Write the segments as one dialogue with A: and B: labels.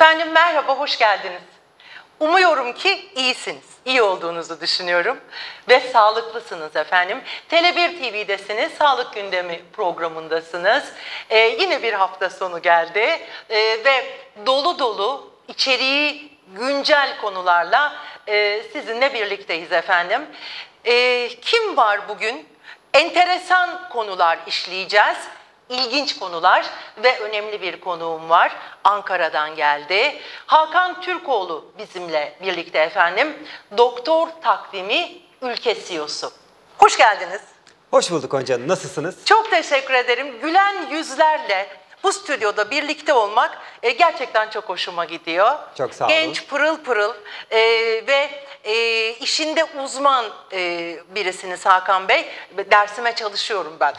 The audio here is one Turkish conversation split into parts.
A: Efendim merhaba, hoş geldiniz. Umuyorum ki iyisiniz, iyi olduğunuzu düşünüyorum ve sağlıklısınız efendim. Tele1 TV'desiniz, Sağlık Gündemi programındasınız. Ee, yine bir hafta sonu geldi Ee, ve dolu dolu içeriği güncel konularla e, sizinle birlikteyiz efendim. Ee, kim var bugün? Enteresan konular işleyeceğiz ilginç konular ve önemli bir konuğum var. Ankara'dan geldi. Hakan Türkoğlu bizimle birlikte efendim. Doktor takvimi ülke CEO'su. Hoş geldiniz.
B: Hoş bulduk Gonca Hanım. Nasılsınız?
A: Çok teşekkür ederim. Gülen yüzlerle bu stüdyoda birlikte olmak e, gerçekten çok hoşuma gidiyor.
B: Çok sağ olun.
A: Genç, pırıl pırıl e, ve e, işinde uzman e, birisiniz Hakan Bey. Dersime çalışıyorum ben.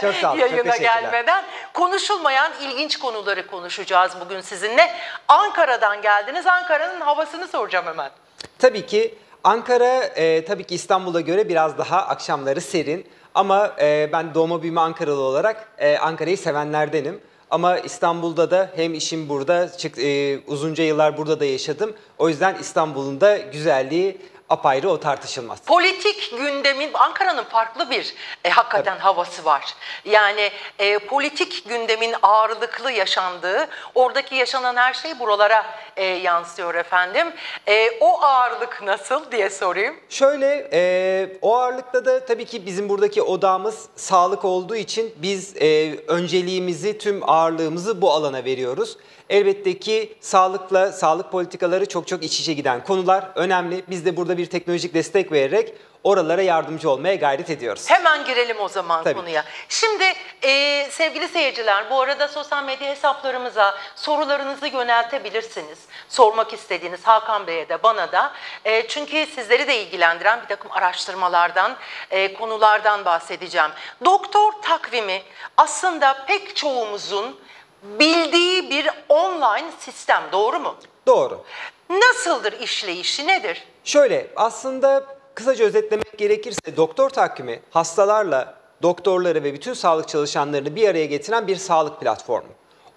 B: Çok sağ olun, çok
A: Yayına
B: teşekkürler.
A: gelmeden. Konuşulmayan ilginç konuları konuşacağız bugün sizinle. Ankara'dan geldiniz. Ankara'nın havasını soracağım hemen.
B: Tabii ki Ankara e, tabii ki İstanbul'a göre biraz daha akşamları serin. Ama e, ben doğma büyüme Ankaralı olarak e, Ankara'yı sevenlerdenim. Ama İstanbul'da da hem işim burada, çık, e, uzunca yıllar burada da yaşadım. O yüzden İstanbul'un da güzelliği apayrı o tartışılmaz.
A: Politik gündemin Ankara'nın farklı bir e, hakikaten havası var. Yani e, politik gündemin ağırlıklı yaşandığı, oradaki yaşanan her şey buralara e, yansıyor efendim. E, o ağırlık nasıl diye sorayım.
B: Şöyle e, o ağırlıkta da tabii ki bizim buradaki odamız sağlık olduğu için biz e, önceliğimizi tüm ağırlığımızı bu alana veriyoruz. Elbette ki sağlıkla sağlık politikaları çok çok iç içe giden konular önemli. Biz de burada bir teknolojik destek vererek oralara yardımcı olmaya gayret ediyoruz.
A: Hemen girelim o zaman
B: Tabii.
A: konuya. Şimdi e, sevgili seyirciler bu arada sosyal medya hesaplarımıza sorularınızı yöneltebilirsiniz. Sormak istediğiniz Hakan Bey'e de bana da. E, çünkü sizleri de ilgilendiren bir takım araştırmalardan, e, konulardan bahsedeceğim. Doktor takvimi aslında pek çoğumuzun bildiği bir online sistem doğru mu?
B: Doğru.
A: Nasıldır işleyişi nedir?
B: Şöyle aslında kısaca özetlemek gerekirse doktor takvimi hastalarla doktorları ve bütün sağlık çalışanlarını bir araya getiren bir sağlık platformu.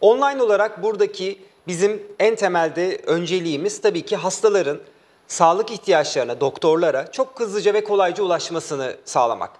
B: Online olarak buradaki bizim en temelde önceliğimiz tabii ki hastaların sağlık ihtiyaçlarına, doktorlara çok hızlıca ve kolayca ulaşmasını sağlamak.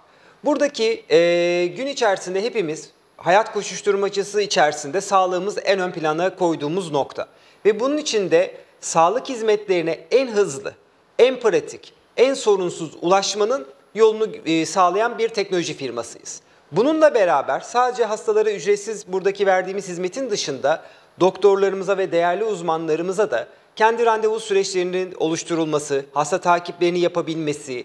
B: Buradaki eee, gün içerisinde hepimiz hayat koşuşturmacası içerisinde sağlığımız en ön plana koyduğumuz nokta. Ve bunun için de sağlık hizmetlerine en hızlı, en pratik, en sorunsuz ulaşmanın yolunu e, sağlayan bir teknoloji firmasıyız. Bununla beraber sadece hastalara ücretsiz buradaki verdiğimiz hizmetin dışında doktorlarımıza ve değerli uzmanlarımıza da kendi randevu süreçlerinin oluşturulması, hasta takiplerini yapabilmesi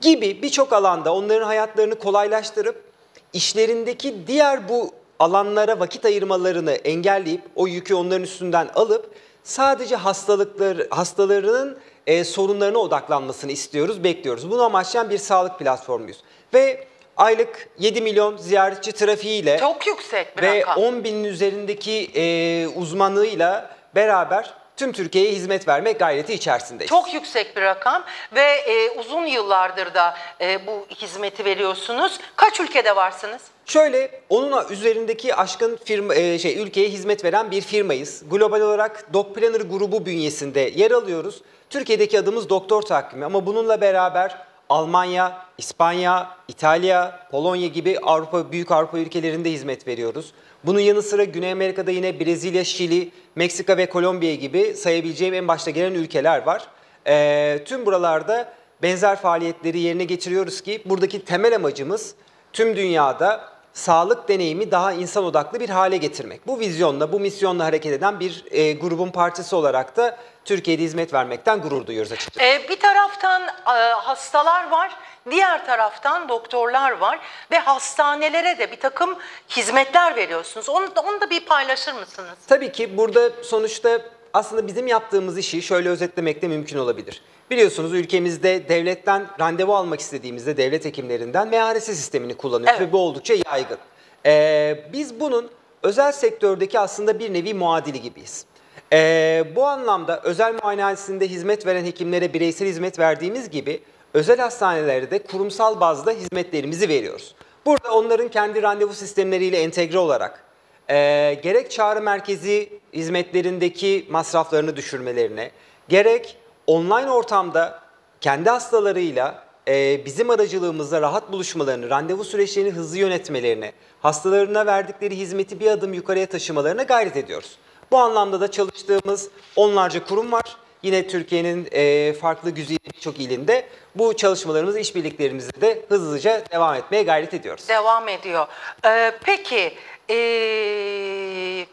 B: gibi birçok alanda onların hayatlarını kolaylaştırıp işlerindeki diğer bu alanlara vakit ayırmalarını engelleyip o yükü onların üstünden alıp sadece hastalıklar hastalarının e, sorunlarına odaklanmasını istiyoruz, bekliyoruz. Bunu amaçlayan bir sağlık platformuyuz. Ve aylık 7 milyon ziyaretçi trafiğiyle
A: Çok yüksek bir
B: ve
A: rakam.
B: 10 binin üzerindeki e, uzmanlığıyla beraber tüm Türkiye'ye hizmet verme gayreti içerisindeyiz.
A: Çok yüksek bir rakam ve e, uzun yıllardır da e, bu hizmeti veriyorsunuz. Kaç ülkede varsınız?
B: Şöyle onun üzerindeki aşkın firma e, şey ülkeye hizmet veren bir firmayız. Global olarak Doc Planner grubu bünyesinde yer alıyoruz. Türkiye'deki adımız Doktor Takvimi ama bununla beraber Almanya, İspanya, İtalya, Polonya gibi Avrupa büyük Avrupa ülkelerinde hizmet veriyoruz. Bunun yanı sıra Güney Amerika'da yine Brezilya, Şili, Meksika ve Kolombiya gibi sayabileceğim en başta gelen ülkeler var. Ee, tüm buralarda benzer faaliyetleri yerine getiriyoruz ki buradaki temel amacımız tüm dünyada sağlık deneyimi daha insan odaklı bir hale getirmek. Bu vizyonla, bu misyonla hareket eden bir e, grubun parçası olarak da Türkiye'de hizmet vermekten gurur duyuyoruz açıkçası.
A: E, bir taraftan e, hastalar var, diğer taraftan doktorlar var ve hastanelere de bir takım hizmetler veriyorsunuz. Onu da, onu da bir paylaşır mısınız?
B: Tabii ki burada sonuçta aslında bizim yaptığımız işi şöyle özetlemek de mümkün olabilir. Biliyorsunuz ülkemizde devletten randevu almak istediğimizde devlet hekimlerinden MHRS sistemini kullanıyoruz
A: Evet.
B: ve bu oldukça yaygın. Ee, biz bunun özel sektördeki aslında bir nevi muadili gibiyiz. Ee, bu anlamda özel muayenehanesinde hizmet veren hekimlere bireysel hizmet verdiğimiz gibi özel hastanelerde de kurumsal bazda hizmetlerimizi veriyoruz. Burada onların kendi randevu sistemleriyle entegre olarak e, gerek çağrı merkezi hizmetlerindeki masraflarını düşürmelerine, gerek online ortamda kendi hastalarıyla e, bizim aracılığımızla rahat buluşmalarını, randevu süreçlerini hızlı yönetmelerine, hastalarına verdikleri hizmeti bir adım yukarıya taşımalarına gayret ediyoruz. Bu anlamda da çalıştığımız onlarca kurum var. Yine Türkiye'nin e, farklı güzide birçok ilinde bu çalışmalarımız, işbirliklerimizi de hızlıca devam etmeye gayret ediyoruz.
A: Devam ediyor. Ee, peki ee,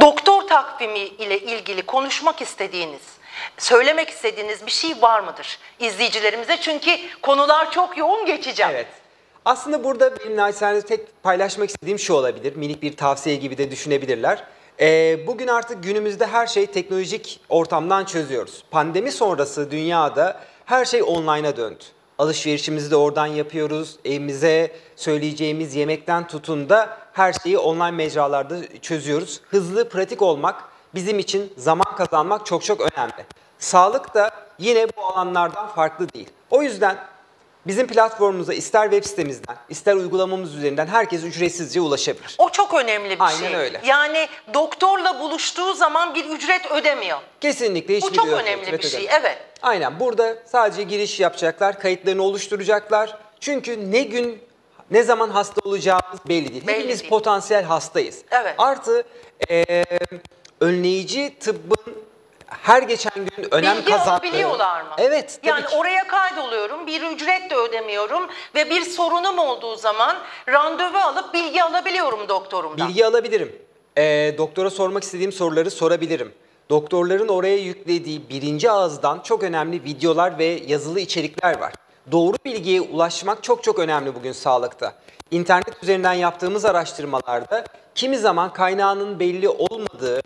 A: doktor takvimi ile ilgili konuşmak istediğiniz, söylemek istediğiniz bir şey var mıdır izleyicilerimize? Çünkü konular çok yoğun geçecek.
B: Evet. Aslında burada benim naçizane tek paylaşmak istediğim şu olabilir. Minik bir tavsiye gibi de düşünebilirler. Ee, bugün artık günümüzde her şey teknolojik ortamdan çözüyoruz. Pandemi sonrası dünyada her şey online'a döndü. Alışverişimizi de oradan yapıyoruz. Evimize söyleyeceğimiz yemekten tutun da her şeyi online mecralarda çözüyoruz. Hızlı, pratik olmak bizim için zaman kazanmak çok çok önemli. Sağlık da yine bu alanlardan farklı değil. O yüzden Bizim platformumuza ister web sitemizden, ister uygulamamız üzerinden herkes ücretsizce ulaşabilir.
A: O çok önemli bir
B: Aynen
A: şey.
B: öyle.
A: Yani doktorla buluştuğu zaman bir ücret ödemiyor.
B: Kesinlikle hiçbir
A: Bu çok önemli bir şey.
B: ödemiyor.
A: Evet.
B: Aynen burada sadece giriş yapacaklar, kayıtlarını oluşturacaklar. Çünkü ne gün ne zaman hasta olacağımız belli değil.
A: Belli
B: Hepimiz
A: değil.
B: potansiyel hastayız.
A: Evet.
B: Artı eee, önleyici tıbbın her geçen gün önem
A: Bilgi
B: kazandığı.
A: alabiliyorlar mı?
B: Evet tabii
A: Yani
B: ki.
A: oraya kaydoluyorum, bir ücret de ödemiyorum ve bir sorunum olduğu zaman randevu alıp bilgi alabiliyorum doktorumdan.
B: Bilgi alabilirim. Ee, doktora sormak istediğim soruları sorabilirim. Doktorların oraya yüklediği birinci ağızdan çok önemli videolar ve yazılı içerikler var. Doğru bilgiye ulaşmak çok çok önemli bugün sağlıkta. İnternet üzerinden yaptığımız araştırmalarda kimi zaman kaynağının belli olmadığı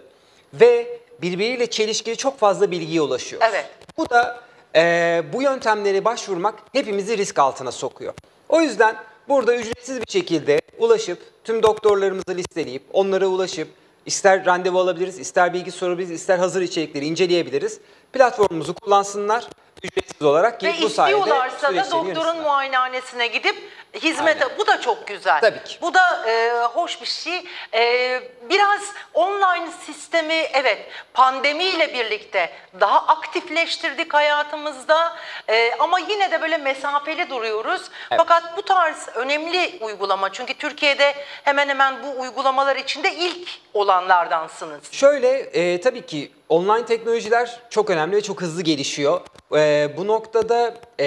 B: ve birbiriyle çelişkili çok fazla bilgiye ulaşıyoruz.
A: Evet.
B: Bu da eee, bu yöntemlere başvurmak hepimizi risk altına sokuyor. O yüzden burada ücretsiz bir şekilde ulaşıp tüm doktorlarımızı listeleyip onlara ulaşıp ister randevu alabiliriz, ister bilgi sorabiliriz, ister hazır içerikleri inceleyebiliriz. Platformumuzu kullansınlar ücretsiz olarak ki
A: Ve
B: bu sayede
A: istiyorlarsa da doktorun
B: yönetsinler.
A: muayenehanesine gidip hizmete,
B: Aynen.
A: bu da çok güzel.
B: Tabii ki.
A: Bu da e, hoş bir şey. E, biraz online sistemi evet pandemiyle birlikte daha aktifleştirdik hayatımızda E, ama yine de böyle mesafeli duruyoruz.
B: Evet.
A: Fakat bu tarz önemli uygulama çünkü Türkiye'de hemen hemen bu uygulamalar içinde ilk olanlardansınız.
B: Şöyle e, tabii ki online teknolojiler çok önemli ve çok hızlı gelişiyor. E, bu noktada e,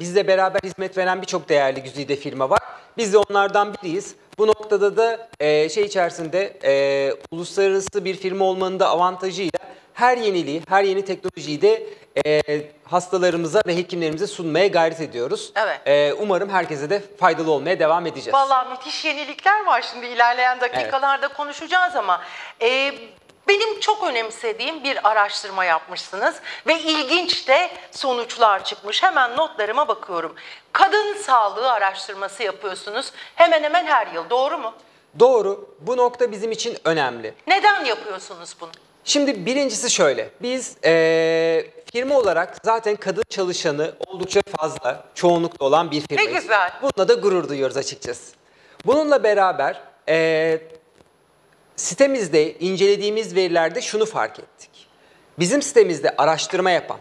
B: bizle beraber hizmet veren birçok değerli güzide firma var. Biz de onlardan biriyiz. Bu noktada da e, şey içerisinde e, uluslararası bir firma olmanın da avantajıyla her yeniliği, her yeni teknolojiyi de e, hastalarımıza ve hekimlerimize sunmaya gayret ediyoruz.
A: Evet.
B: E, umarım herkese de faydalı olmaya devam edeceğiz.
A: Vallahi müthiş yenilikler var şimdi ilerleyen dakikalarda konuşacağız ama e, benim çok önemsediğim bir araştırma yapmışsınız ve ilginç de sonuçlar çıkmış. Hemen notlarıma bakıyorum. Kadın sağlığı araştırması yapıyorsunuz hemen hemen her yıl doğru mu?
B: Doğru. Bu nokta bizim için önemli.
A: Neden yapıyorsunuz bunu?
B: Şimdi birincisi şöyle. Biz eee, firma olarak zaten kadın çalışanı oldukça fazla, çoğunlukta olan bir firmayız.
A: güzel.
B: Bununla da gurur duyuyoruz açıkçası. Bununla beraber eee, sitemizde incelediğimiz verilerde şunu fark ettik. Bizim sitemizde araştırma yapan,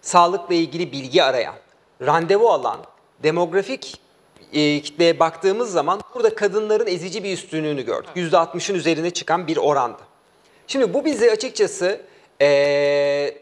B: sağlıkla ilgili bilgi arayan, randevu alan, demografik e, kitleye baktığımız zaman burada kadınların ezici bir üstünlüğünü gördük. %60'ın üzerine çıkan bir oranda. Şimdi bu bizi açıkçası eee,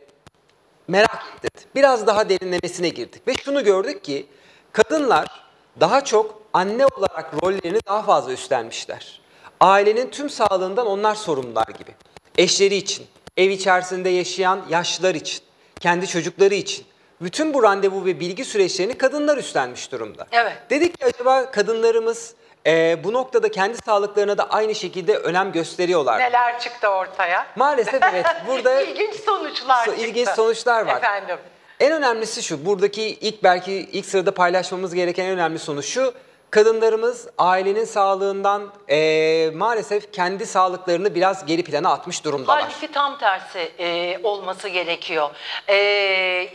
B: merak ettirdi. Biraz daha derinlemesine girdik ve şunu gördük ki kadınlar daha çok anne olarak rollerini daha fazla üstlenmişler. Ailenin tüm sağlığından onlar sorumlular gibi. Eşleri için, ev içerisinde yaşayan yaşlılar için, kendi çocukları için. Bütün bu randevu ve bilgi süreçlerini kadınlar üstlenmiş durumda.
A: Evet.
B: Dedik ki acaba kadınlarımız eee, bu noktada kendi sağlıklarına da aynı şekilde önem gösteriyorlar.
A: Neler çıktı ortaya?
B: Maalesef evet. Burada
A: ilginç sonuçlar
B: So-
A: çıktı.
B: ilginç sonuçlar var.
A: Efendim.
B: en önemlisi şu. Buradaki ilk belki ilk sırada paylaşmamız gereken en önemli sonuç şu. Kadınlarımız ailenin sağlığından eee, maalesef kendi sağlıklarını biraz geri plana atmış durumdalar.
A: Halbuki tam tersi e, olması gerekiyor. E,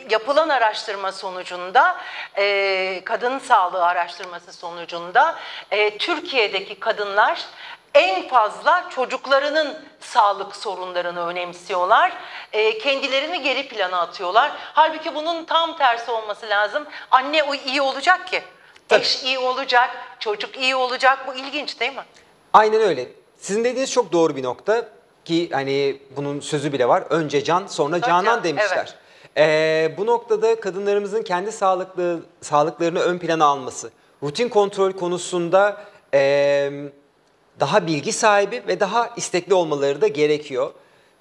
A: yapılan araştırma sonucunda, e, kadın sağlığı araştırması sonucunda e, Türkiye'deki kadınlar en fazla çocuklarının sağlık sorunlarını önemsiyorlar. E, kendilerini geri plana atıyorlar. Halbuki bunun tam tersi olması lazım. Anne iyi olacak ki.
B: Tabii.
A: Eş iyi olacak, çocuk iyi olacak. Bu ilginç değil mi?
B: Aynen öyle. Sizin dediğiniz çok doğru bir nokta ki hani bunun sözü bile var. Önce can sonra
A: Önce
B: canan
A: can,
B: demişler. Ee, bu noktada kadınlarımızın kendi sağlıklı sağlıklarını ön plana alması, rutin kontrol konusunda eee, daha bilgi sahibi ve daha istekli olmaları da gerekiyor.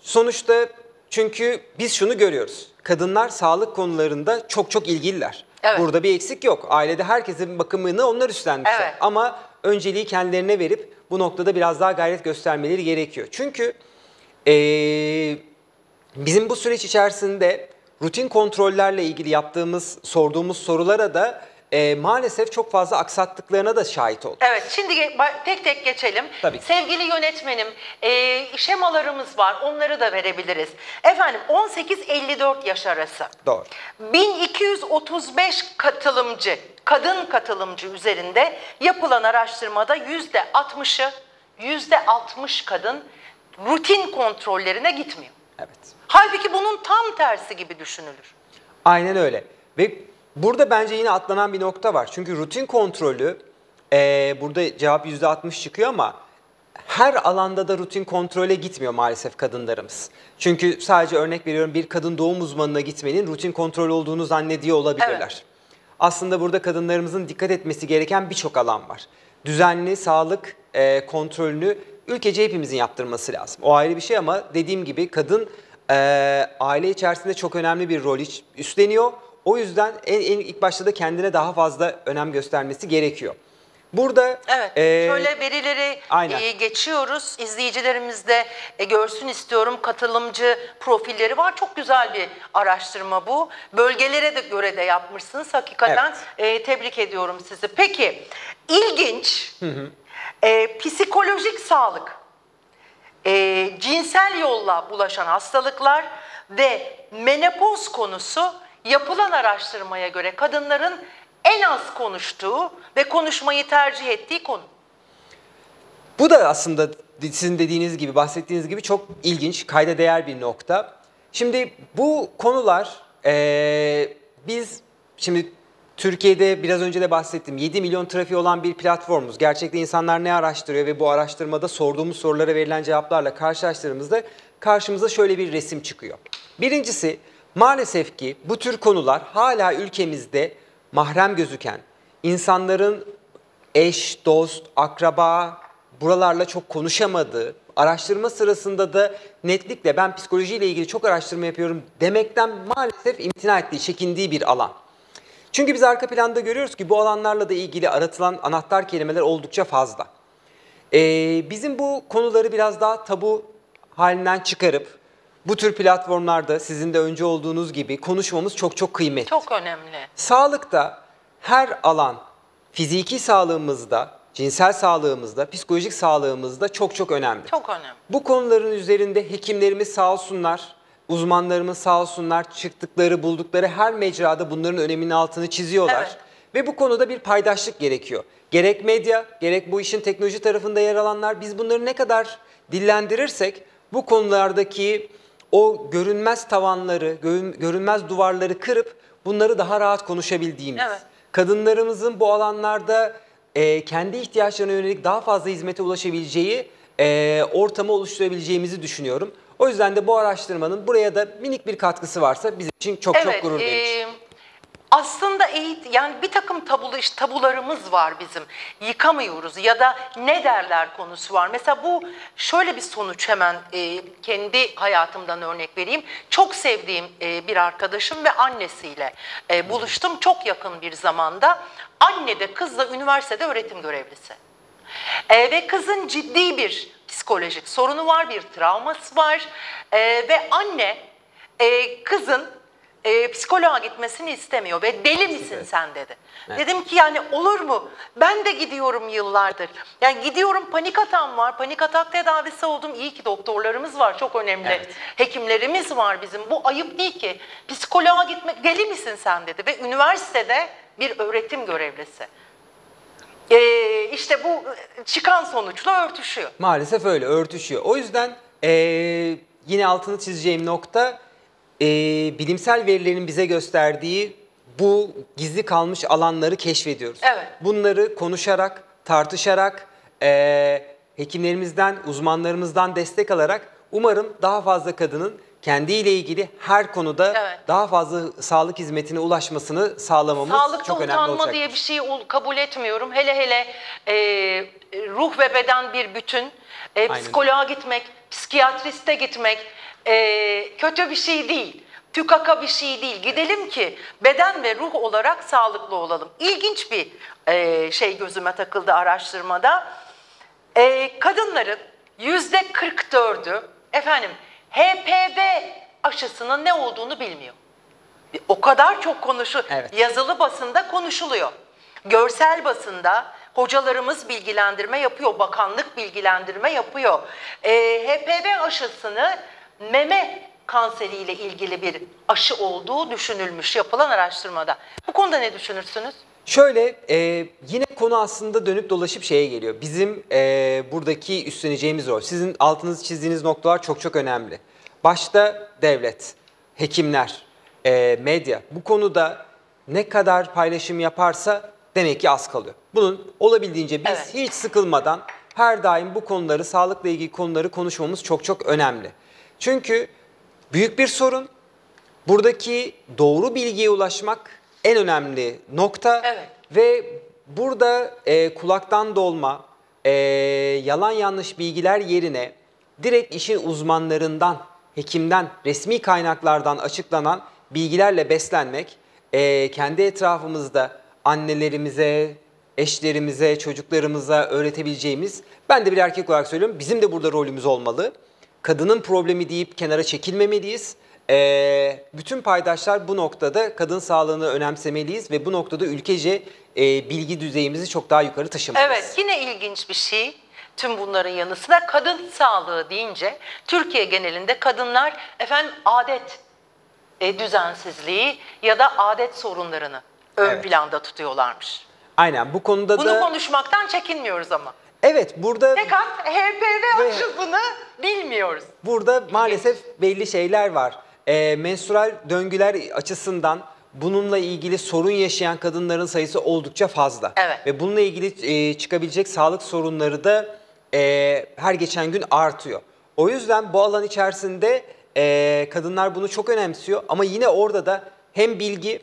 B: Sonuçta çünkü biz şunu görüyoruz. Kadınlar sağlık konularında çok çok ilgililer.
A: Evet.
B: Burada bir eksik yok. Ailede herkesin bakımını onlar üstlenmişler.
A: Evet.
B: Ama önceliği kendilerine verip bu noktada biraz daha gayret göstermeleri gerekiyor. Çünkü eee, bizim bu süreç içerisinde rutin kontrollerle ilgili yaptığımız, sorduğumuz sorulara da eee, maalesef çok fazla aksattıklarına da şahit olduk.
A: Evet, şimdi tek tek geçelim.
B: Tabii ki.
A: Sevgili yönetmenim, e, şemalarımız var, onları da verebiliriz. Efendim, 18-54 yaş arası.
B: Doğru.
A: 1235 katılımcı, kadın katılımcı üzerinde yapılan araştırmada yüzde 60'ı, yüzde 60 kadın rutin kontrollerine gitmiyor.
B: Evet.
A: Halbuki bunun tam tersi gibi düşünülür.
B: Aynen öyle. Ve burada bence yine atlanan bir nokta var. Çünkü rutin kontrolü eee, burada cevap %60 çıkıyor ama her alanda da rutin kontrole gitmiyor maalesef kadınlarımız. Çünkü sadece örnek veriyorum bir kadın doğum uzmanına gitmenin rutin kontrol olduğunu zannediyor olabilirler.
A: Evet.
B: Aslında burada kadınlarımızın dikkat etmesi gereken birçok alan var. Düzenli sağlık eee, kontrolünü ülkece hepimizin yaptırması lazım. O ayrı bir şey ama dediğim gibi kadın eee, aile içerisinde çok önemli bir rol üstleniyor. O yüzden en, en ilk başta da kendine daha fazla önem göstermesi gerekiyor. Burada
A: Evet, şöyle verileri
B: aynen.
A: e, geçiyoruz. İzleyicilerimiz de e, görsün istiyorum. Katılımcı profilleri var. Çok güzel bir araştırma bu. Bölgelere de göre de yapmışsınız. Hakikaten e, tebrik ediyorum sizi. Peki, ilginç. E, psikolojik sağlık, e, cinsel yolla bulaşan hastalıklar ve menopoz konusu yapılan araştırmaya göre kadınların en az konuştuğu ve konuşmayı tercih ettiği konu.
B: Bu da aslında sizin dediğiniz gibi, bahsettiğiniz gibi çok ilginç, kayda değer bir nokta. Şimdi bu konular eee, biz şimdi Türkiye'de biraz önce de bahsettim 7 milyon trafiği olan bir platformuz. Gerçekte insanlar ne araştırıyor ve bu araştırmada sorduğumuz sorulara verilen cevaplarla karşılaştırdığımızda karşımıza şöyle bir resim çıkıyor. Birincisi maalesef ki bu tür konular hala ülkemizde mahrem gözüken, insanların eş, dost, akraba buralarla çok konuşamadığı, araştırma sırasında da netlikle ben psikolojiyle ilgili çok araştırma yapıyorum demekten maalesef imtina ettiği, çekindiği bir alan. Çünkü biz arka planda görüyoruz ki bu alanlarla da ilgili aratılan anahtar kelimeler oldukça fazla. Ee, bizim bu konuları biraz daha tabu halinden çıkarıp bu tür platformlarda sizin de önce olduğunuz gibi konuşmamız çok çok kıymetli.
A: Çok önemli.
B: Sağlıkta her alan fiziki sağlığımızda, cinsel sağlığımızda, psikolojik sağlığımızda çok çok önemli.
A: Çok önemli.
B: Bu konuların üzerinde hekimlerimiz sağ olsunlar, uzmanlarımız sağ olsunlar çıktıkları, buldukları her mecrada bunların öneminin altını çiziyorlar.
A: Evet.
B: Ve bu konuda bir paydaşlık gerekiyor. Gerek medya, gerek bu işin teknoloji tarafında yer alanlar biz bunları ne kadar dillendirirsek bu konulardaki o görünmez tavanları, görün- görünmez duvarları kırıp bunları daha rahat konuşabildiğimiz,
A: Evet.
B: kadınlarımızın bu alanlarda e, kendi ihtiyaçlarına yönelik daha fazla hizmete ulaşabileceği e, ortamı oluşturabileceğimizi düşünüyorum. O yüzden de bu araştırmanın buraya da minik bir katkısı varsa bizim için çok çok gurur verici.
A: e, aslında eğit yani bir takım tabulu, iş- tabularımız var bizim. Yıkamıyoruz ya da ne derler konusu var. Mesela bu şöyle bir sonuç hemen e, kendi hayatımdan örnek vereyim. Çok sevdiğim e, bir arkadaşım ve annesiyle e, buluştum çok yakın bir zamanda. Anne de kız da üniversitede öğretim görevlisi. E, ve kızın ciddi bir psikolojik sorunu var, bir travması var. E, ve anne e, kızın e, psikoloğa gitmesini istemiyor ve deli misin
B: Evet.
A: sen dedi.
B: Evet.
A: Dedim ki yani olur mu? Ben de gidiyorum yıllardır. Yani gidiyorum panik atağım var. Panik atak tedavisi oldum. İyi ki doktorlarımız var. Çok önemli.
B: Evet.
A: Hekimlerimiz var bizim. Bu ayıp değil ki. Psikoloğa gitmek deli misin sen dedi. Ve üniversitede bir öğretim görevlisi. Ee, işte bu çıkan sonuçla örtüşüyor.
B: Maalesef öyle örtüşüyor. O yüzden eee, yine altını çizeceğim nokta eee, bilimsel verilerin bize gösterdiği bu gizli kalmış alanları keşfediyoruz.
A: Evet.
B: Bunları konuşarak, tartışarak, eee, hekimlerimizden, uzmanlarımızdan destek alarak umarım daha fazla kadının kendiyle ilgili her konuda
A: Evet.
B: daha fazla sağlık hizmetine ulaşmasını sağlamamız
A: Sağlıkta
B: çok önemli
A: utanma
B: olacak.
A: diye bir şey ol- kabul etmiyorum. Hele hele e, ruh ve beden bir bütün. E,
B: Aynen.
A: psikoloğa gitmek, psikiyatriste gitmek e, kötü bir şey değil. Tükaka bir şey değil. Gidelim ki beden ve ruh olarak sağlıklı olalım. İlginç bir e, şey gözüme takıldı araştırmada. E, kadınların yüzde 44'ü efendim HPV aşısının ne olduğunu bilmiyor. O kadar çok konuşu,
B: Evet.
A: yazılı basında konuşuluyor. Görsel basında hocalarımız bilgilendirme yapıyor, bakanlık bilgilendirme yapıyor. Ee, HPV aşısını meme kanseriyle ilgili bir aşı olduğu düşünülmüş yapılan araştırmada. Bu konuda ne düşünürsünüz?
B: Şöyle e, yine konu aslında dönüp dolaşıp şeye geliyor. Bizim e, buradaki üstleneceğimiz rol. Sizin altınızı çizdiğiniz noktalar çok çok önemli. Başta devlet, hekimler, e, medya bu konuda ne kadar paylaşım yaparsa demek ki az kalıyor. Bunun olabildiğince biz
A: Evet.
B: hiç sıkılmadan her daim bu konuları, sağlıkla ilgili konuları konuşmamız çok çok önemli. Çünkü büyük bir sorun. Buradaki doğru bilgiye ulaşmak en önemli nokta
A: Evet.
B: ve burada e, kulaktan dolma, e, yalan yanlış bilgiler yerine direkt işin uzmanlarından, hekimden, resmi kaynaklardan açıklanan bilgilerle beslenmek, e, kendi etrafımızda annelerimize, eşlerimize, çocuklarımıza öğretebileceğimiz, ben de bir erkek olarak söylüyorum, bizim de burada rolümüz olmalı. Kadının problemi deyip kenara çekilmemeliyiz. Ee, bütün paydaşlar bu noktada kadın sağlığını önemsemeliyiz ve bu noktada ülkece e, bilgi düzeyimizi çok daha yukarı taşımalıyız.
A: Evet yine ilginç bir şey. Tüm bunların yanı sıra kadın sağlığı deyince Türkiye genelinde kadınlar efendim adet e, düzensizliği ya da adet sorunlarını ön
B: Evet.
A: planda tutuyorlarmış.
B: Aynen bu konuda
A: Bunu
B: da
A: konuşmaktan çekinmiyoruz ama.
B: Evet burada
A: Fakat HPV
B: Ve-
A: aşısını bilmiyoruz.
B: Burada maalesef belli şeyler var. Ee, menstrual döngüler açısından bununla ilgili sorun yaşayan kadınların sayısı oldukça fazla.
A: Evet.
B: Ve bununla ilgili e, çıkabilecek sağlık sorunları da e, her geçen gün artıyor. O yüzden bu alan içerisinde e, kadınlar bunu çok önemsiyor ama yine orada da hem bilgi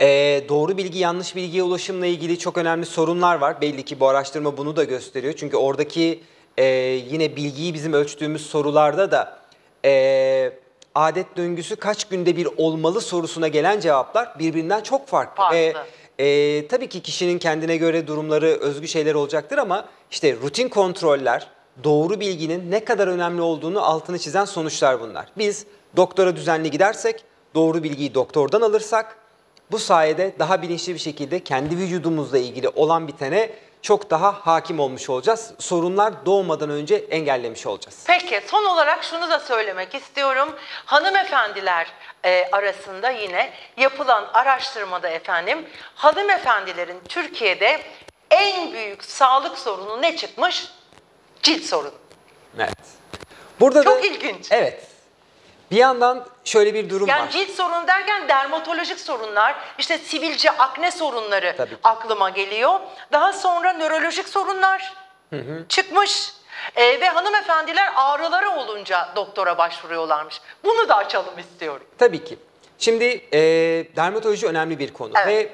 B: e, doğru bilgi yanlış bilgiye ulaşımla ilgili çok önemli sorunlar var. Belli ki bu araştırma bunu da gösteriyor. Çünkü oradaki e, yine bilgiyi bizim ölçtüğümüz sorularda da e, adet döngüsü kaç günde bir olmalı sorusuna gelen cevaplar birbirinden çok farklı.
A: Farklı.
B: Ve e, tabii ki kişinin kendine göre durumları, özgü şeyler olacaktır ama işte rutin kontroller, doğru bilginin ne kadar önemli olduğunu altını çizen sonuçlar bunlar. Biz doktora düzenli gidersek, doğru bilgiyi doktordan alırsak bu sayede daha bilinçli bir şekilde kendi vücudumuzla ilgili olan bitene çok daha hakim olmuş olacağız. Sorunlar doğmadan önce engellemiş olacağız.
A: Peki son olarak şunu da söylemek istiyorum. Hanımefendiler e, arasında yine yapılan araştırmada efendim hanımefendilerin Türkiye'de en büyük sağlık sorunu ne çıkmış? Cilt sorunu.
B: Evet. Burada
A: Çok
B: da,
A: ilginç.
B: Evet. Bir yandan şöyle bir durum
A: Yani
B: var.
A: cilt sorunu derken dermatolojik sorunlar, işte sivilce, akne sorunları
B: Tabii
A: aklıma geliyor. Daha sonra nörolojik sorunlar çıkmış. Ee, ve hanımefendiler ağrıları olunca doktora başvuruyorlarmış. Bunu da açalım istiyorum.
B: Tabii ki. Şimdi e, dermatoloji önemli bir konu
A: Evet.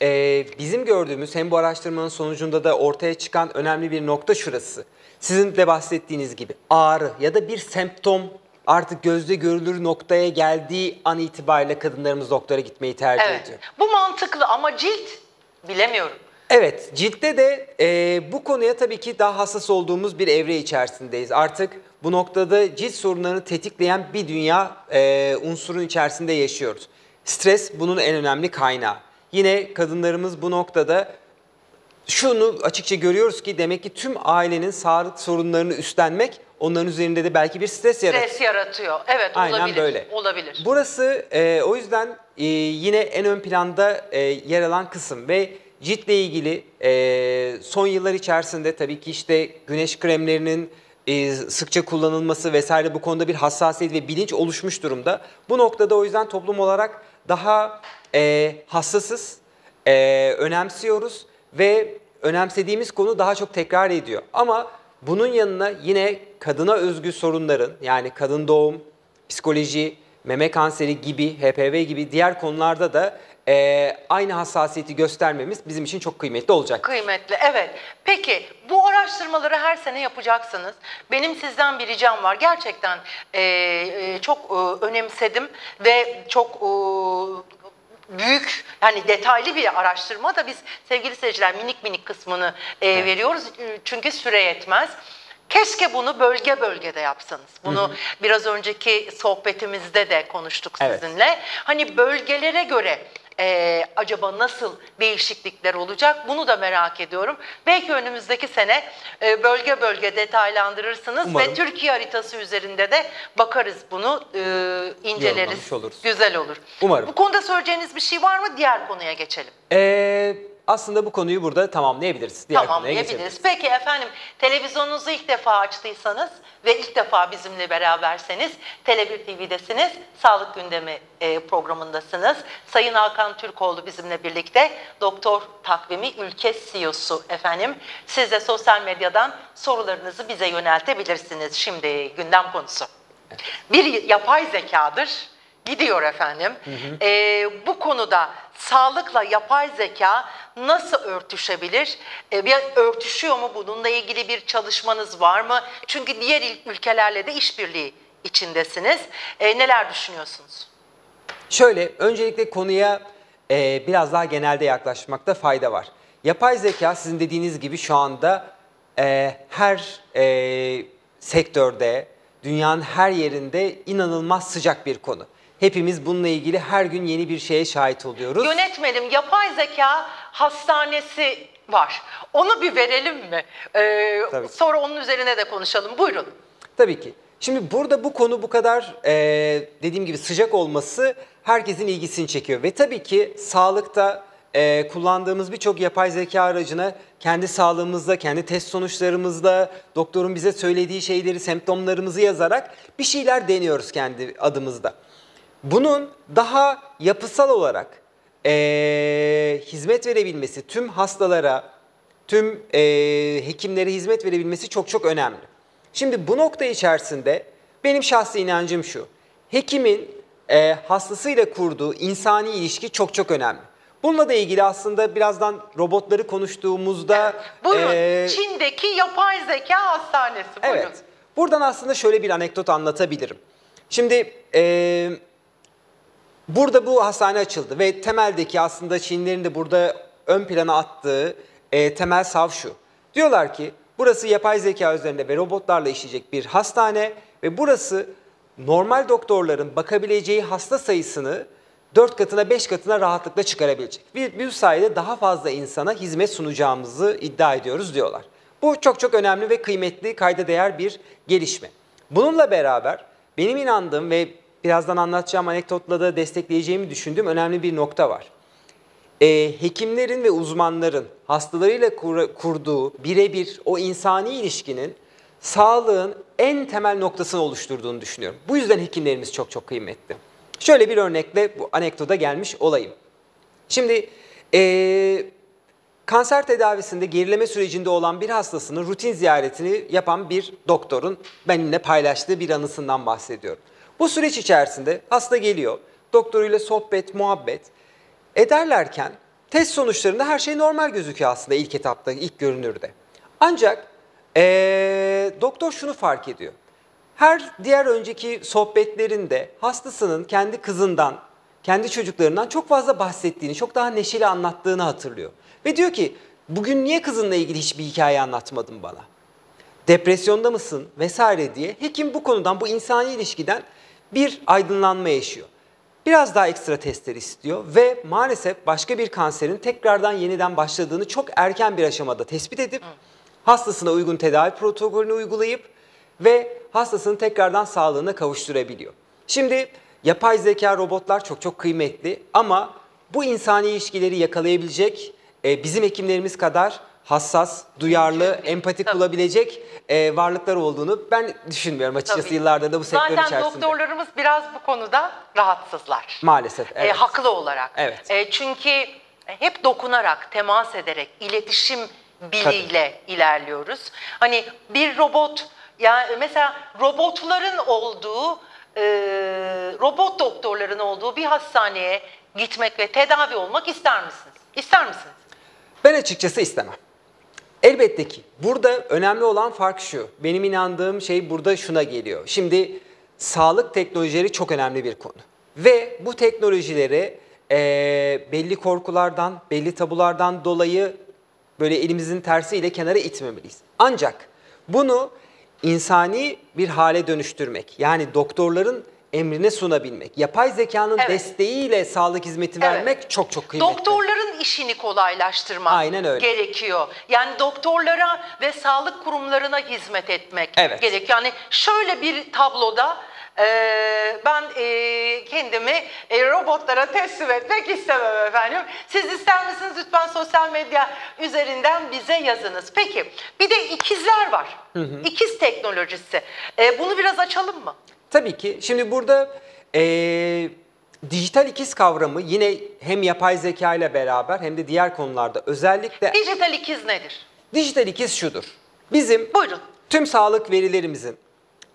B: ve e, bizim gördüğümüz hem bu araştırmanın sonucunda da ortaya çıkan önemli bir nokta şurası. Sizin de bahsettiğiniz gibi ağrı ya da bir semptom artık gözle görülür noktaya geldiği an itibariyle kadınlarımız doktora gitmeyi tercih
A: Evet.
B: ediyor.
A: Bu mantıklı ama cilt bilemiyorum.
B: Evet, ciltte de e, bu konuya tabii ki daha hassas olduğumuz bir evre içerisindeyiz. Artık bu noktada cilt sorunlarını tetikleyen bir dünya e, unsurun içerisinde yaşıyoruz. Stres bunun en önemli kaynağı. Yine kadınlarımız bu noktada şunu açıkça görüyoruz ki demek ki tüm ailenin sağlık sorunlarını üstlenmek onların üzerinde de belki bir stres yaratıyor.
A: Stres yaratıyor. Evet
B: Aynen
A: olabilir.
B: böyle.
A: Olabilir.
B: Burası e, o yüzden e, yine en ön planda e, yer alan kısım ve ciltle ilgili e, son yıllar içerisinde tabii ki işte güneş kremlerinin e, sıkça kullanılması vesaire bu konuda bir hassasiyet ve bilinç oluşmuş durumda. Bu noktada o yüzden toplum olarak daha e, hassasız, e, önemsiyoruz ve önemsediğimiz konu daha çok tekrar ediyor. Ama bunun yanına yine kadına özgü sorunların yani kadın doğum, psikoloji, meme kanseri gibi, HPV gibi diğer konularda da e, aynı hassasiyeti göstermemiz bizim için çok kıymetli olacak.
A: Kıymetli, evet. Peki bu araştırmaları her sene yapacaksınız. Benim sizden bir ricam var. Gerçekten e, e, çok e, önemsedim ve çok e, büyük yani detaylı bir araştırma da biz sevgili seyirciler minik minik kısmını e, veriyoruz. E, Çünkü süre yetmez. Keşke bunu bölge bölgede yapsanız. Bunu biraz önceki sohbetimizde de konuştuk
B: Evet.
A: sizinle. Hani bölgelere göre e, acaba nasıl değişiklikler olacak? Bunu da merak ediyorum. Belki önümüzdeki sene e, bölge bölge detaylandırırsınız
B: Umarım.
A: ve Türkiye haritası üzerinde de bakarız bunu, e, inceleriz. Güzel olur.
B: Umarım.
A: Bu konuda söyleyeceğiniz bir şey var mı? Diğer konuya geçelim.
B: E, aslında bu konuyu burada tamamlayabiliriz. Diğer
A: tamam
B: konuya
A: diyebiliriz.
B: geçebiliriz.
A: Peki efendim televizyonunuzu ilk defa açtıysanız ve ilk defa bizimle beraberseniz Tele1 TV'desiniz. Sağlık Gündemi e, programındasınız. Sayın Hakan Türkoğlu bizimle birlikte Doktor Takvimi Ülke CEO'su efendim. Siz de sosyal medyadan sorularınızı bize yöneltebilirsiniz. Şimdi gündem konusu. Bir yapay zekadır. Gidiyor efendim. Ee, bu konuda sağlıkla yapay zeka nasıl örtüşebilir? Ee, bir örtüşüyor mu? Bununla ilgili bir çalışmanız var mı? Çünkü diğer ülkelerle de işbirliği içindesiniz. Ee, neler düşünüyorsunuz?
B: Şöyle, öncelikle konuya e, biraz daha genelde yaklaşmakta fayda var. Yapay zeka sizin dediğiniz gibi şu anda e, her e, sektörde, dünyanın her yerinde inanılmaz sıcak bir konu. Hepimiz bununla ilgili her gün yeni bir şeye şahit oluyoruz.
A: Yönetmenim yapay zeka hastanesi var. Onu bir verelim mi? Ee,
B: Tabii.
A: sonra onun üzerine de konuşalım. Buyurun.
B: Tabii ki. Şimdi burada bu konu bu kadar e, dediğim gibi sıcak olması herkesin ilgisini çekiyor. Ve tabii ki sağlıkta e, kullandığımız birçok yapay zeka aracına kendi sağlığımızda, kendi test sonuçlarımızda, doktorun bize söylediği şeyleri, semptomlarımızı yazarak bir şeyler deniyoruz kendi adımızda. Bunun daha yapısal olarak e, hizmet verebilmesi, tüm hastalara, tüm e, hekimlere hizmet verebilmesi çok çok önemli. Şimdi bu nokta içerisinde benim şahsi inancım şu. Hekimin e, hastasıyla kurduğu insani ilişki çok çok önemli. Bununla da ilgili aslında birazdan robotları konuştuğumuzda...
A: Buyurun.
B: e,
A: Çin'deki yapay zeka hastanesi. Buyurun.
B: Evet. Buradan aslında şöyle bir anekdot anlatabilirim. Şimdi e, burada bu hastane açıldı ve temeldeki aslında Çinlilerin de burada ön plana attığı e, temel sav şu. Diyorlar ki burası yapay zeka üzerinde ve robotlarla işleyecek bir hastane ve burası normal doktorların bakabileceği hasta sayısını 4 katına 5 katına rahatlıkla çıkarabilecek. Bir, bir sayede daha fazla insana hizmet sunacağımızı iddia ediyoruz diyorlar. Bu çok çok önemli ve kıymetli, kayda değer bir gelişme. Bununla beraber benim inandığım ve birazdan anlatacağım anekdotla da destekleyeceğimi düşündüğüm önemli bir nokta var. Ee, hekimlerin ve uzmanların hastalarıyla kur- kurduğu birebir o insani ilişkinin sağlığın en temel noktasını oluşturduğunu düşünüyorum. Bu yüzden hekimlerimiz çok çok kıymetli. Şöyle bir örnekle bu anekdota gelmiş olayım. Şimdi ee, kanser tedavisinde gerileme sürecinde olan bir hastasının rutin ziyaretini yapan bir doktorun benimle paylaştığı bir anısından bahsediyorum. Bu süreç içerisinde hasta geliyor, doktoruyla sohbet, muhabbet ederlerken test sonuçlarında her şey normal gözüküyor aslında ilk etapta, ilk görünürde. Ancak ee, doktor şunu fark ediyor. Her diğer önceki sohbetlerinde hastasının kendi kızından, kendi çocuklarından çok fazla bahsettiğini, çok daha neşeli anlattığını hatırlıyor. Ve diyor ki bugün niye kızınla ilgili hiçbir hikaye anlatmadın bana? Depresyonda mısın vesaire diye hekim bu konudan, bu insani ilişkiden bir aydınlanma yaşıyor. biraz daha ekstra testler istiyor ve maalesef başka bir kanserin tekrardan yeniden başladığını çok erken bir aşamada tespit edip hastasına uygun tedavi protokolünü uygulayıp ve hastasını tekrardan sağlığına kavuşturabiliyor. Şimdi yapay zeka robotlar çok çok kıymetli ama bu insani ilişkileri yakalayabilecek e, bizim hekimlerimiz kadar hassas, duyarlı, empatik
A: Tabii.
B: e, varlıklar olduğunu ben düşünmüyorum açıkçası
A: Tabii.
B: yıllardır da bu sektör
A: Zaten
B: içerisinde.
A: doktorlarımız biraz bu konuda rahatsızlar.
B: Maalesef
A: E,
B: evet.
A: haklı olarak.
B: Evet.
A: E, çünkü hep dokunarak, temas ederek, iletişim biliyle ilerliyoruz. Hani bir robot, yani mesela robotların olduğu, e, robot doktorların olduğu bir hastaneye gitmek ve tedavi olmak ister misiniz? İster misiniz?
B: Ben açıkçası istemem. Elbette ki burada önemli olan fark şu. Benim inandığım şey burada şuna geliyor. Şimdi sağlık teknolojileri çok önemli bir konu. Ve bu teknolojileri eee, belli korkulardan, belli tabulardan dolayı böyle elimizin tersiyle kenara itmemeliyiz. Ancak bunu insani bir hale dönüştürmek, yani doktorların emrine sunabilmek, yapay zekanın
A: Evet.
B: desteğiyle sağlık hizmeti
A: Evet.
B: vermek çok çok kıymetli.
A: Doktorların işini kolaylaştırmak
B: Aynen öyle.
A: gerekiyor. Yani doktorlara ve sağlık kurumlarına hizmet etmek
B: Evet.
A: gerekiyor. Yani şöyle bir tabloda e, ben e, kendimi e, robotlara teslim etmek istemem efendim. Siz ister misiniz lütfen sosyal medya üzerinden bize yazınız. Peki bir de ikizler var. İkiz teknolojisi. E, bunu biraz açalım mı?
B: Tabii ki. Şimdi burada eee, dijital ikiz kavramı yine hem yapay zeka ile beraber hem de diğer konularda özellikle
A: Dijital ikiz nedir?
B: dijital ikiz şudur. Bizim
A: Buyurun.
B: tüm sağlık verilerimizin,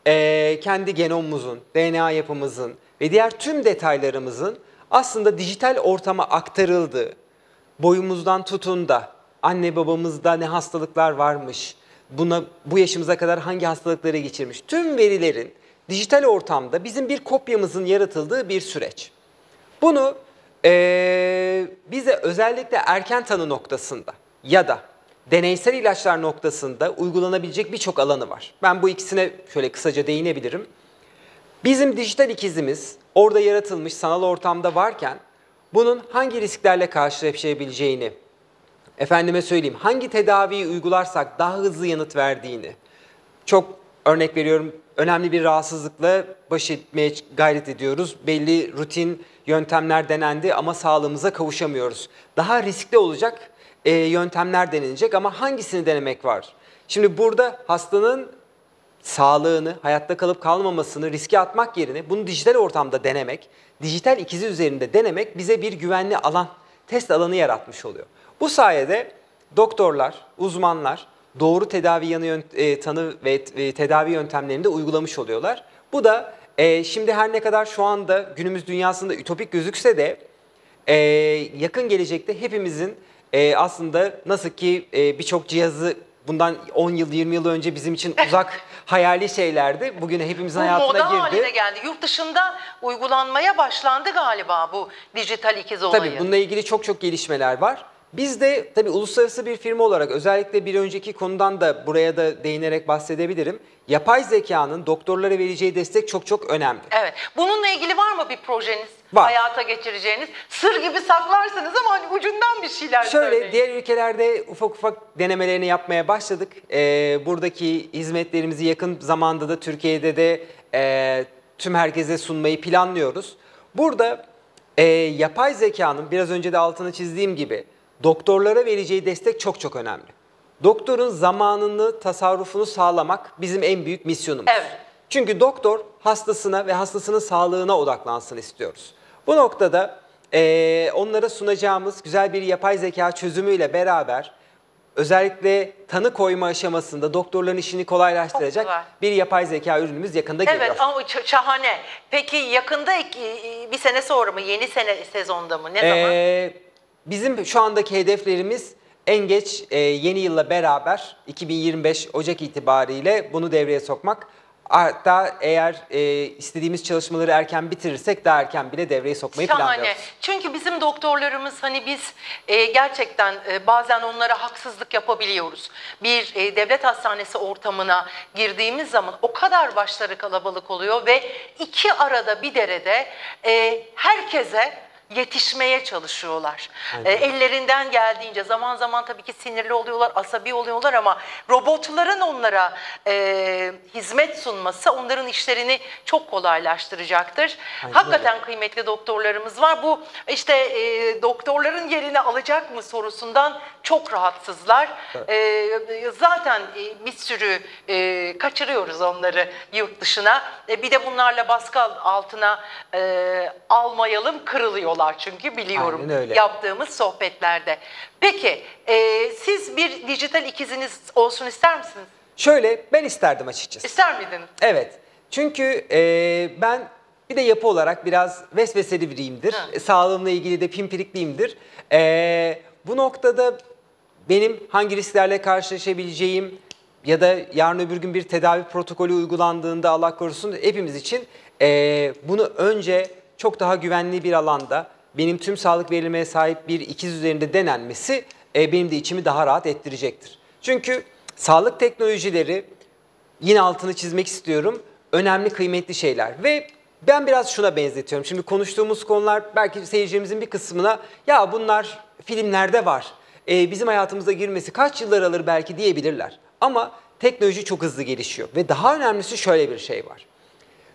B: eee, kendi genomumuzun, DNA yapımızın ve diğer tüm detaylarımızın aslında dijital ortama aktarıldığı, boyumuzdan tutun da anne babamızda ne hastalıklar varmış, buna bu yaşımıza kadar hangi hastalıkları geçirmiş, tüm verilerin dijital ortamda bizim bir kopyamızın yaratıldığı bir süreç. Bunu eee, bize özellikle erken tanı noktasında ya da deneysel ilaçlar noktasında uygulanabilecek birçok alanı var. Ben bu ikisine şöyle kısaca değinebilirim. Bizim dijital ikizimiz orada yaratılmış sanal ortamda varken bunun hangi risklerle karşılaşabileceğini, efendime söyleyeyim hangi tedaviyi uygularsak daha hızlı yanıt verdiğini, çok örnek veriyorum önemli bir rahatsızlıkla baş etmeye gayret ediyoruz. Belli rutin yöntemler denendi ama sağlığımıza kavuşamıyoruz. Daha riskli olacak e, yöntemler denenecek ama hangisini denemek var? Şimdi burada hastanın sağlığını, hayatta kalıp kalmamasını riske atmak yerine bunu dijital ortamda denemek, dijital ikizi üzerinde denemek bize bir güvenli alan, test alanı yaratmış oluyor. Bu sayede doktorlar, uzmanlar doğru tedavi yanı e, tanı ve e, tedavi yöntemlerini de uygulamış oluyorlar. Bu da e, şimdi her ne kadar şu anda günümüz dünyasında ütopik gözükse de e, yakın gelecekte hepimizin e, aslında nasıl ki e, birçok cihazı bundan 10 yıl 20 yıl önce bizim için uzak hayali şeylerdi. Bugün hepimizin
A: Bu
B: hayatına
A: moda
B: girdi.
A: haline geldi. Yurt dışında uygulanmaya başlandı galiba bu dijital ikiz olayı.
B: Tabii bununla ilgili çok çok gelişmeler var. Biz de tabii uluslararası bir firma olarak özellikle bir önceki konudan da buraya da değinerek bahsedebilirim. Yapay zekanın doktorlara vereceği destek çok çok önemli.
A: Evet. Bununla ilgili var mı bir projeniz?
B: Var.
A: Hayata geçireceğiniz. Sır gibi saklarsınız ama hani ucundan bir şeyler
B: Şöyle
A: söyleyin.
B: diğer ülkelerde ufak ufak denemelerini yapmaya başladık. Ee, buradaki hizmetlerimizi yakın zamanda da Türkiye'de de e, tüm herkese sunmayı planlıyoruz. Burada e, yapay zekanın biraz önce de altını çizdiğim gibi doktorlara vereceği destek çok çok önemli. Doktorun zamanını, tasarrufunu sağlamak bizim en büyük misyonumuz.
A: Evet.
B: Çünkü doktor hastasına ve hastasının sağlığına odaklansın istiyoruz. Bu noktada eee, onlara sunacağımız güzel bir yapay zeka çözümüyle beraber özellikle tanı koyma aşamasında doktorların işini kolaylaştıracak bir yapay zeka ürünümüz yakında geliyor.
A: Evet ama ç- şahane. Peki yakında iki- bir sene sonra mı? Yeni sene sezonda mı? Ne zaman?
B: Bizim şu andaki hedeflerimiz en geç e, yeni yılla beraber 2025 Ocak itibariyle bunu devreye sokmak. Hatta eğer e, istediğimiz çalışmaları erken bitirirsek daha erken bile devreye sokmayı
A: Şahane.
B: planlıyoruz.
A: Çünkü bizim doktorlarımız hani biz e, gerçekten e, bazen onlara haksızlık yapabiliyoruz. Bir e, devlet hastanesi ortamına girdiğimiz zaman o kadar başları kalabalık oluyor ve iki arada bir derede e, herkese yetişmeye çalışıyorlar. E, ellerinden geldiğince zaman zaman tabii ki sinirli oluyorlar, asabi oluyorlar ama robotların onlara e, hizmet sunması onların işlerini çok kolaylaştıracaktır.
B: Aynen
A: Hakikaten kıymetli doktorlarımız var. Bu işte e, doktorların yerini alacak mı sorusundan çok rahatsızlar. E, zaten e, bir sürü e, kaçırıyoruz onları yurt dışına. E, bir de bunlarla baskı altına e, almayalım kırılıyorlar çünkü biliyorum yaptığımız sohbetlerde. Peki e, siz bir dijital ikiziniz olsun ister misiniz?
B: Şöyle ben isterdim açıkçası.
A: İster miydiniz?
B: Evet. Çünkü e, ben bir de yapı olarak biraz vesveseli biriyimdir.
A: Hı.
B: E, Sağlığımla ilgili de pimpirikliyimdir. E, bu noktada benim hangi risklerle karşılaşabileceğim ya da yarın öbür gün bir tedavi protokolü uygulandığında Allah korusun hepimiz için e, bunu önce çok daha güvenli bir alanda benim tüm sağlık verilmeye sahip bir ikiz üzerinde denenmesi e, benim de içimi daha rahat ettirecektir. Çünkü sağlık teknolojileri yine altını çizmek istiyorum. Önemli, kıymetli şeyler ve ben biraz şuna benzetiyorum. Şimdi konuştuğumuz konular belki seyircimizin bir kısmına ya bunlar filmlerde var. Ee, bizim hayatımıza girmesi kaç yıllar alır belki diyebilirler. Ama teknoloji çok hızlı gelişiyor ve daha önemlisi şöyle bir şey var.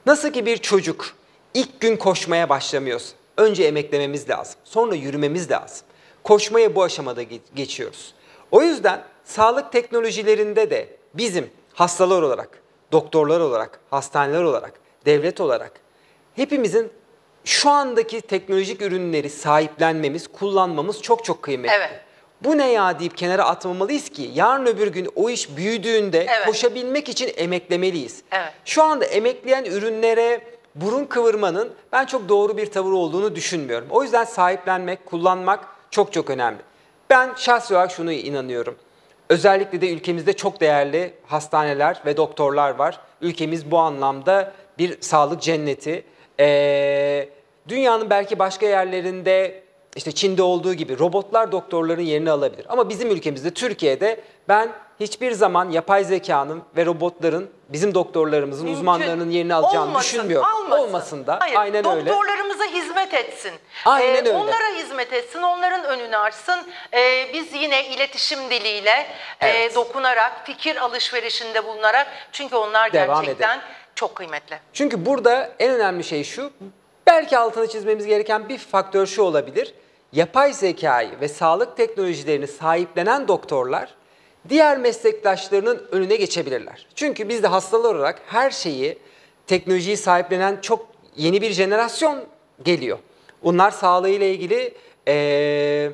B: Nasıl ki bir çocuk ilk gün koşmaya başlamıyorsa önce emeklememiz lazım. Sonra yürümemiz lazım. Koşmaya bu aşamada ge- geçiyoruz. O yüzden sağlık teknolojilerinde de bizim hastalar olarak, doktorlar olarak, hastaneler olarak, devlet olarak hepimizin şu andaki teknolojik ürünleri sahiplenmemiz, kullanmamız çok çok kıymetli.
A: Evet.
B: Bu ne ya deyip kenara atmamalıyız ki yarın öbür gün o iş büyüdüğünde
A: Evet.
B: koşabilmek için emeklemeliyiz.
A: Evet.
B: Şu anda emekleyen ürünlere burun kıvırmanın ben çok doğru bir tavır olduğunu düşünmüyorum. O yüzden sahiplenmek, kullanmak çok çok önemli. Ben şahsi olarak şunu inanıyorum. Özellikle de ülkemizde çok değerli hastaneler ve doktorlar var. Ülkemiz bu anlamda bir sağlık cenneti. Ee, dünyanın belki başka yerlerinde işte Çin'de olduğu gibi robotlar doktorların yerini alabilir. Ama bizim ülkemizde Türkiye'de ben hiçbir zaman yapay zekanın ve robotların bizim doktorlarımızın,
A: Mümkün
B: uzmanlarının yerini alacağını
A: olmasın,
B: düşünmüyorum.
A: almasın.
B: Olmasın da.
A: Hayır,
B: Aynen öyle.
A: doktorlarımıza hizmet etsin.
B: Aynen
A: Ee,
B: öyle.
A: Onlara hizmet etsin, onların önünü açsın. Ee, biz yine iletişim diliyle e,
B: Evet.
A: dokunarak, fikir alışverişinde bulunarak çünkü onlar
B: Devam
A: gerçekten çok kıymetli.
B: Çünkü burada en önemli şey şu. Belki altını çizmemiz gereken bir faktör şu olabilir. Yapay zekayı ve sağlık teknolojilerini sahiplenen doktorlar diğer meslektaşlarının önüne geçebilirler. Çünkü biz de hastalar olarak her şeyi teknolojiyi sahiplenen çok yeni bir jenerasyon geliyor. Onlar sağlığıyla ilgili eee,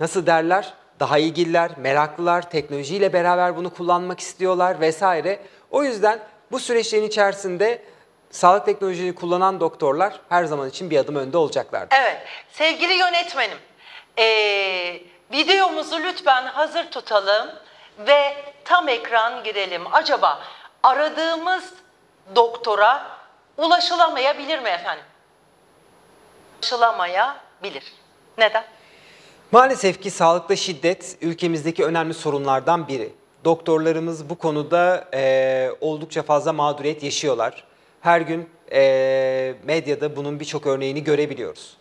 B: nasıl derler daha ilgililer, meraklılar, teknolojiyle beraber bunu kullanmak istiyorlar vesaire. O yüzden bu süreçlerin içerisinde sağlık teknolojiyi kullanan doktorlar her zaman için bir adım önde olacaklardır.
A: Evet, sevgili yönetmenim, ee, videomuzu lütfen hazır tutalım ve tam ekran girelim. Acaba aradığımız doktora ulaşılamayabilir mi efendim? Ulaşılamayabilir. Neden?
B: Maalesef ki sağlıkta şiddet ülkemizdeki önemli sorunlardan biri. Doktorlarımız bu konuda eee, oldukça fazla mağduriyet yaşıyorlar. Her gün eee, medyada bunun birçok örneğini görebiliyoruz.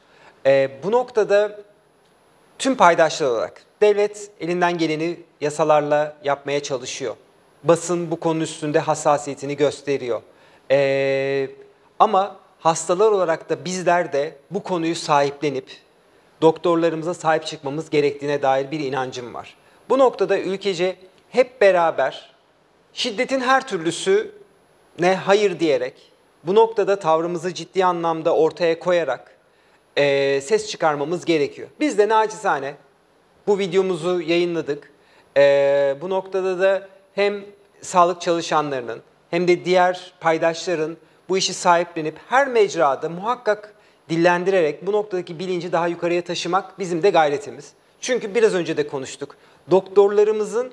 B: Eee, bu noktada tüm paydaşlar olarak devlet elinden geleni yasalarla yapmaya çalışıyor. Basın bu konu üstünde hassasiyetini gösteriyor. Ee, ama hastalar olarak da bizler de bu konuyu sahiplenip doktorlarımıza sahip çıkmamız gerektiğine dair bir inancım var. Bu noktada ülkece hep beraber şiddetin her türlüsü ne hayır diyerek bu noktada tavrımızı ciddi anlamda ortaya koyarak eee, ses çıkarmamız gerekiyor. Biz de naçizane bu videomuzu yayınladık. Eee, bu noktada da hem sağlık çalışanlarının hem de diğer paydaşların bu işi sahiplenip her mecrada muhakkak dillendirerek bu noktadaki bilinci daha yukarıya taşımak bizim de gayretimiz. Çünkü biraz önce de konuştuk. Doktorlarımızın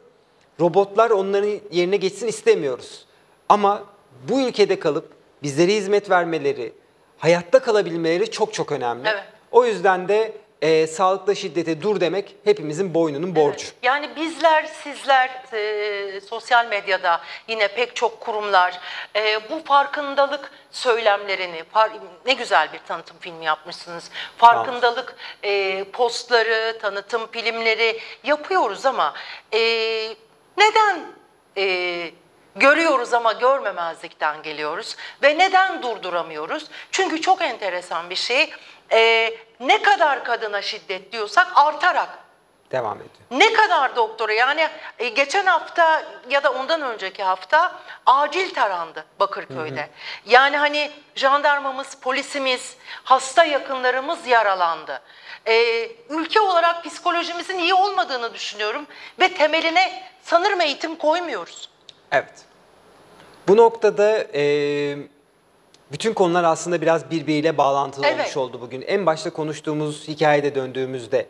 B: robotlar onların yerine geçsin istemiyoruz. Ama bu ülkede kalıp bizlere hizmet vermeleri, hayatta kalabilmeleri çok çok önemli.
A: Evet.
B: O yüzden de e, sağlıkta şiddete dur demek hepimizin boynunun borcu.
A: Evet. Yani bizler, sizler, e, sosyal medyada yine pek çok kurumlar e, bu farkındalık söylemlerini, par- ne güzel bir tanıtım filmi yapmışsınız. Farkındalık e, postları, tanıtım filmleri yapıyoruz ama e, neden e, görüyoruz ama görmemezlikten geliyoruz ve neden durduramıyoruz? Çünkü çok enteresan bir şey. E, ne kadar kadına şiddet diyorsak artarak
B: Devam ediyor.
A: ne kadar doktora yani e, geçen hafta ya da ondan önceki hafta acil tarandı Bakırköy'de. Yani hani jandarmamız, polisimiz, hasta yakınlarımız yaralandı. E, ülke olarak psikolojimizin iyi olmadığını düşünüyorum ve temeline sanırım eğitim koymuyoruz.
B: Evet. Bu noktada e, bütün konular aslında biraz birbiriyle bağlantılı
A: Evet.
B: olmuş oldu bugün. En başta konuştuğumuz hikayede döndüğümüzde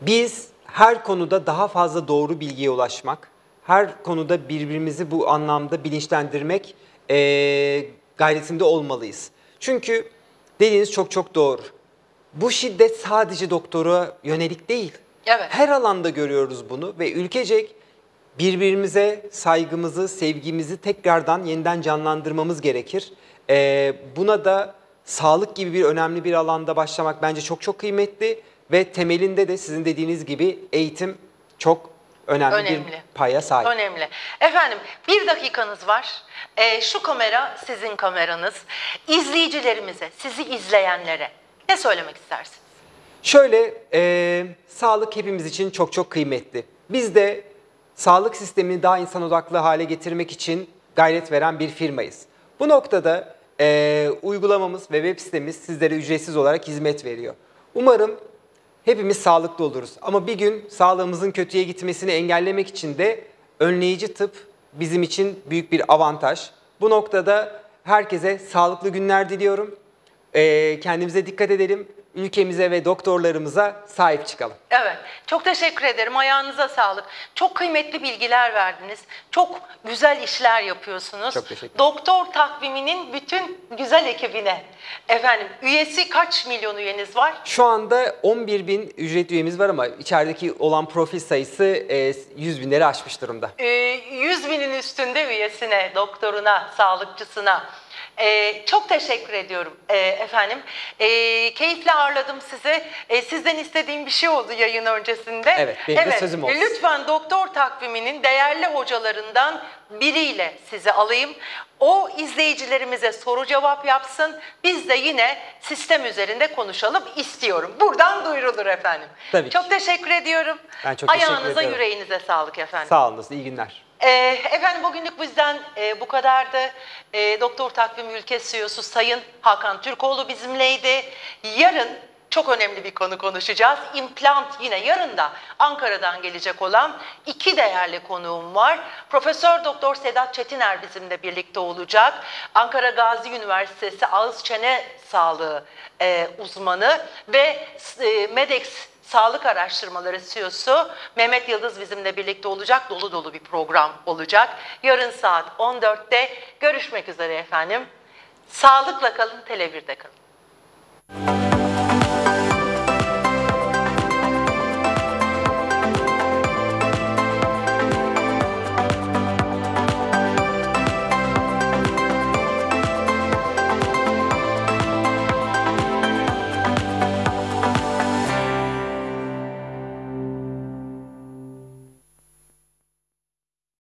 B: biz her konuda daha fazla doğru bilgiye ulaşmak, her konuda birbirimizi bu anlamda bilinçlendirmek e, gayretinde olmalıyız. Çünkü dediğiniz çok çok doğru. Bu şiddet sadece doktora yönelik değil.
A: Evet.
B: Her alanda görüyoruz bunu ve ülkecek birbirimize saygımızı, sevgimizi tekrardan yeniden canlandırmamız gerekir. Ee, buna da sağlık gibi bir önemli bir alanda başlamak bence çok çok kıymetli ve temelinde de sizin dediğiniz gibi eğitim çok önemli,
A: Önemli.
B: bir paya sahip.
A: Önemli. Efendim bir dakikanız var. Ee, şu kamera sizin kameranız. İzleyicilerimize, sizi izleyenlere ne söylemek istersiniz?
B: Şöyle, e, sağlık hepimiz için çok çok kıymetli. Biz de sağlık sistemini daha insan odaklı hale getirmek için gayret veren bir firmayız. Bu noktada e, uygulamamız ve web sitemiz sizlere ücretsiz olarak hizmet veriyor. Umarım hepimiz sağlıklı oluruz. Ama bir gün sağlığımızın kötüye gitmesini engellemek için de önleyici tıp bizim için büyük bir avantaj. Bu noktada herkese sağlıklı günler diliyorum. E, kendimize dikkat edelim. Ülkemize ve doktorlarımıza sahip çıkalım.
A: Evet, çok teşekkür ederim. Ayağınıza sağlık. Çok kıymetli bilgiler verdiniz. Çok güzel işler yapıyorsunuz.
B: Çok teşekkür ederim.
A: Doktor takviminin bütün güzel ekibine. Efendim, üyesi kaç milyon üyeniz var?
B: Şu anda 11 bin ücret üyemiz var ama içerideki olan profil sayısı e, 100 binleri aşmış durumda.
A: Ee, 100 binin üstünde üyesine, doktoruna, sağlıkçısına. Ee, çok teşekkür ediyorum ee, efendim. Ee, keyifle ağırladım sizi. Ee, sizden istediğim bir şey oldu yayın öncesinde.
B: Evet, benim de sözüm olsun.
A: Lütfen doktor takviminin değerli hocalarından biriyle sizi alayım. O izleyicilerimize soru cevap yapsın. Biz de yine sistem üzerinde konuşalım istiyorum. Buradan duyurulur efendim.
B: Tabii ki.
A: Çok teşekkür ediyorum.
B: Ben çok teşekkür
A: Ayağınıza,
B: ediyorum.
A: yüreğinize sağlık efendim.
B: Sağ olun, iyi günler.
A: Ee, efendim bugünlük bizden e, bu kadardı. E, Doktor Takvim Ülke CEO'su Sayın Hakan Türkoğlu bizimleydi. Yarın çok önemli bir konu konuşacağız. İmplant yine yarın da Ankara'dan gelecek olan iki değerli konuğum var. Profesör Doktor Sedat Çetiner bizimle birlikte olacak. Ankara Gazi Üniversitesi Ağız Çene Sağlığı e, uzmanı ve e, Medex Sağlık Araştırmaları CEO'su Mehmet Yıldız bizimle birlikte olacak. Dolu dolu bir program olacak. Yarın saat 14'te görüşmek üzere efendim. Sağlıkla kalın, Tele kalın.